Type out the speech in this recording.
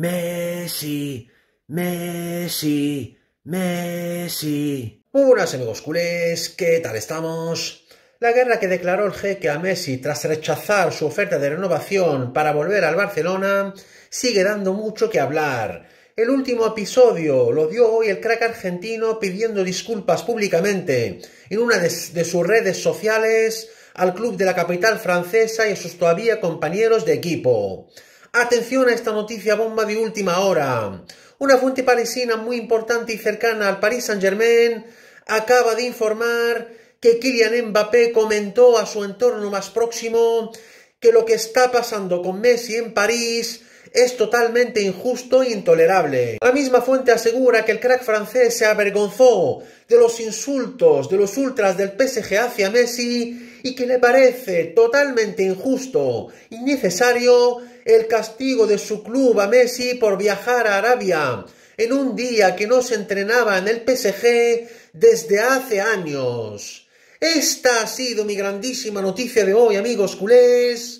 Messi, Messi, Messi. Buenas amigos culés, ¿qué tal estamos? La guerra que declaró el jeque a Messi tras rechazar su oferta de renovación para volver al Barcelona sigue dando mucho que hablar. El último episodio lo dio hoy el crack argentino pidiendo disculpas públicamente en una de, de sus redes sociales al club de la capital francesa y a sus todavía compañeros de equipo. Atención a esta noticia bomba de última hora. Una fuente parisina muy importante y cercana al Paris Saint-Germain acaba de informar que Kylian Mbappé comentó a su entorno más próximo que lo que está pasando con Messi en París es totalmente injusto e intolerable. La misma fuente asegura que el crack francés se avergonzó de los insultos de los ultras del PSG hacia Messi y que le parece totalmente injusto y necesario el castigo de su club a Messi por viajar a Arabia en un día que no se entrenaba en el PSG desde hace años. Esta ha sido mi grandísima noticia de hoy, amigos culés.